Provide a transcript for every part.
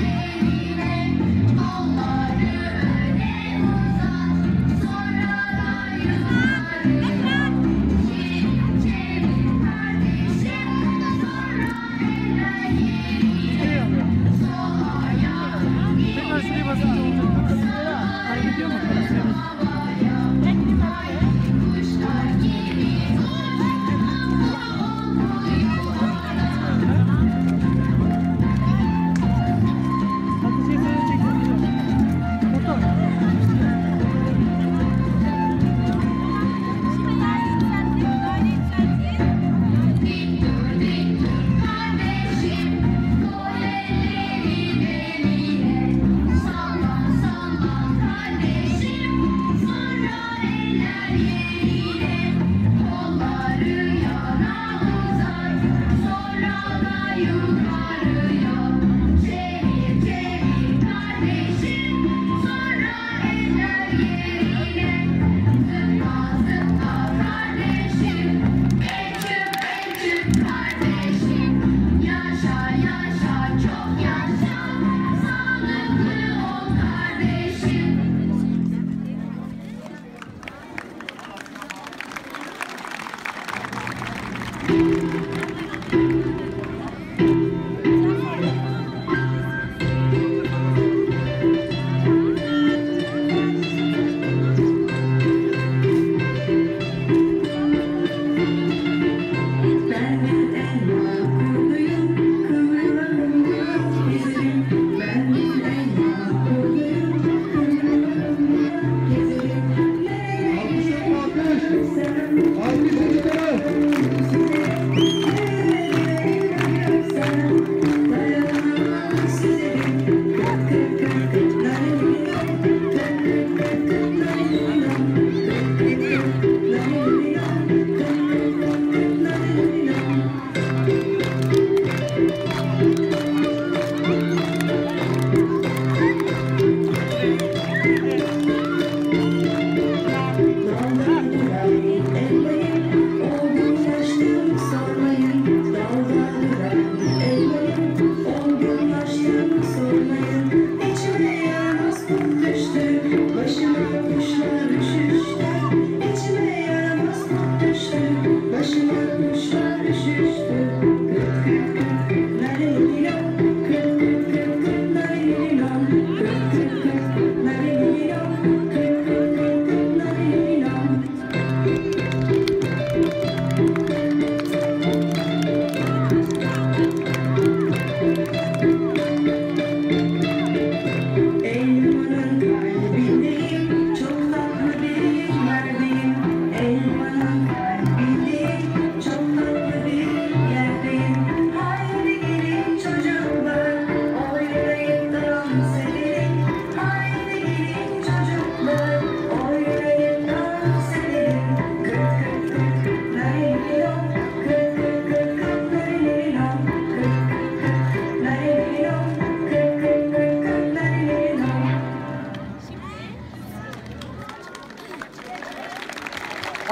Thank you.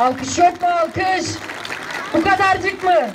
Alkış yok mu alkış? Bu kadarcık mı?